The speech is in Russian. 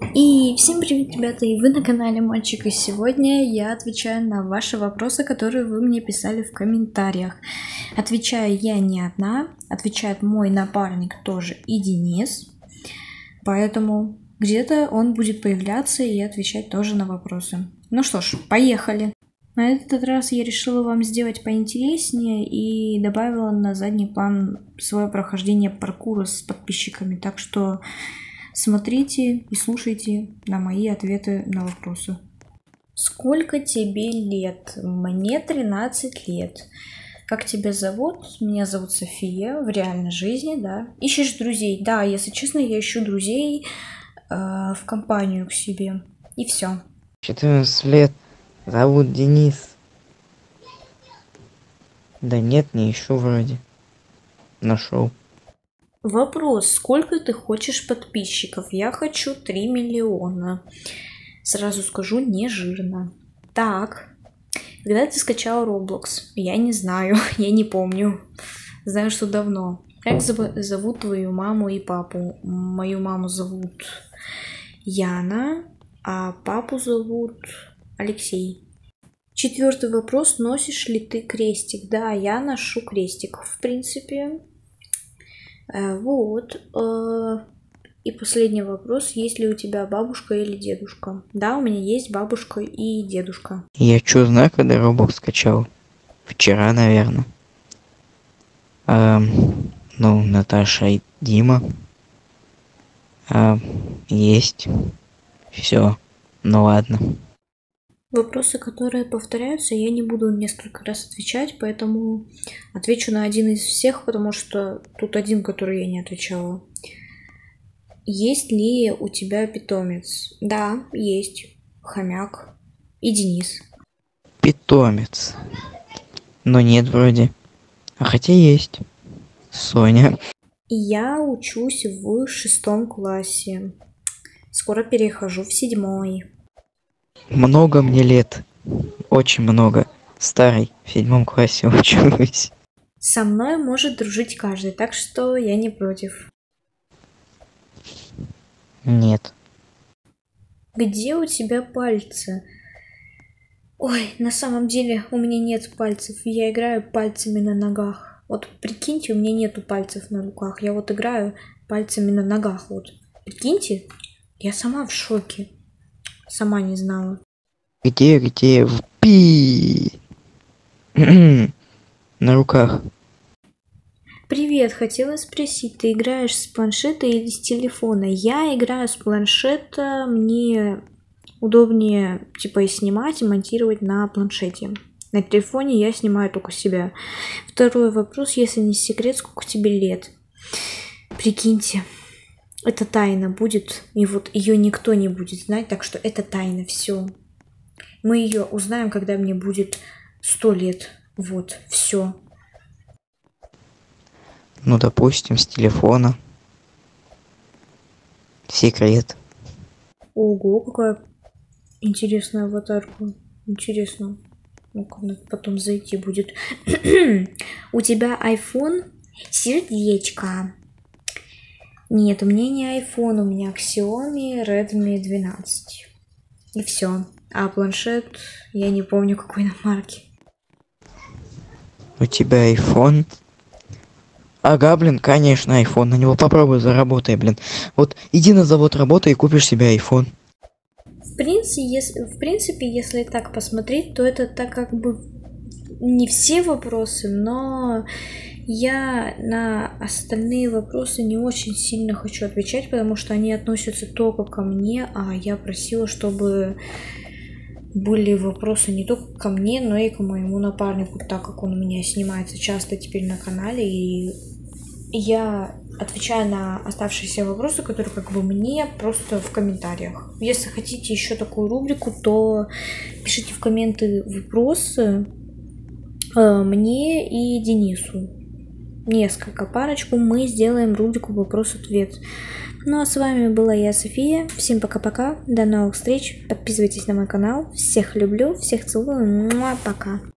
И всем привет, ребята, и вы на канале Мальчик, и сегодня я отвечаю на ваши вопросы, которые вы мне писали в комментариях. Отвечаю я не одна, отвечает мой напарник тоже и Денис, поэтому где-то он будет появляться и отвечать тоже на вопросы. Ну что ж, поехали! На этот раз я решила вам сделать поинтереснее и добавила на задний план свое прохождение паркура с подписчиками, так что Смотрите и слушайте на мои ответы на вопросы. Сколько тебе лет? Мне 13 лет. Как тебя зовут? Меня зовут София в реальной жизни, да. Ищешь друзей? Да, если честно, я ищу друзей э, в компанию к себе. И все. 14 лет. Зовут Денис. Да нет, не ищу вроде. Нашел. Вопрос, сколько ты хочешь подписчиков? Я хочу 3 миллиона. Сразу скажу, не жирно. Так, когда ты скачал Roblox? Я не знаю, я не помню. Знаю, что давно. Как зовут твою маму и папу? Мою маму зовут Яна, а папу зовут Алексей. Четвертый вопрос. Носишь ли ты крестик? Да, я ношу крестик. В принципе, вот. Э, и последний вопрос. Есть ли у тебя бабушка или дедушка? Да, у меня есть бабушка и дедушка. Я что знаю, когда Roblox скачал? Вчера, наверное. Эм, ну, Наташа и Дима. Эм, есть. Все. Ну ладно. Вопросы, которые повторяются, я не буду несколько раз отвечать, поэтому отвечу на один из всех, потому что тут один, который я не отвечала. Есть ли у тебя питомец? Да, есть. Хомяк и Денис. Питомец. Но нет вроде. А хотя есть. Соня. Я учусь в шестом классе. Скоро перехожу в седьмой. Много мне лет. Очень много. Старый, в седьмом классе учусь. Со мной может дружить каждый, так что я не против. Нет. Где у тебя пальцы? Ой, на самом деле у меня нет пальцев. Я играю пальцами на ногах. Вот прикиньте, у меня нету пальцев на руках. Я вот играю пальцами на ногах. Вот прикиньте, я сама в шоке. Сама не знала. Где, где? В пи. На руках. Привет, хотела спросить, ты играешь с планшета или с телефона? Я играю с планшета, мне удобнее типа и снимать, и монтировать на планшете. На телефоне я снимаю только себя. Второй вопрос, если не секрет, сколько тебе лет? Прикиньте, это тайна будет, и вот ее никто не будет знать, так что это тайна, все. Мы ее узнаем, когда мне будет сто лет. Вот, все. Ну, допустим, с телефона. Секрет. Ого, какая интересная аватарка. Интересно. Ну-ка, потом зайти будет. У тебя iPhone? Сердечко. Нет, у меня не iPhone, у меня Xiaomi Redmi 12. И все. А планшет, я не помню какой на марке. У тебя iPhone? Ага, блин, конечно, iPhone. На него попробуй заработай, блин. Вот иди на завод работай и купишь себе iPhone. В принципе, если, в принципе, если так посмотреть, то это так как бы не все вопросы, но я на остальные вопросы не очень сильно хочу отвечать, потому что они относятся только ко мне, а я просила, чтобы были вопросы не только ко мне, но и к моему напарнику, так как он у меня снимается часто теперь на канале, и я отвечаю на оставшиеся вопросы, которые как бы мне просто в комментариях. Если хотите еще такую рубрику, то пишите в комменты вопросы э, мне и Денису несколько парочку, мы сделаем рубрику вопрос-ответ. Ну а с вами была я, София. Всем пока-пока. До новых встреч. Подписывайтесь на мой канал. Всех люблю, всех целую. Ну а пока.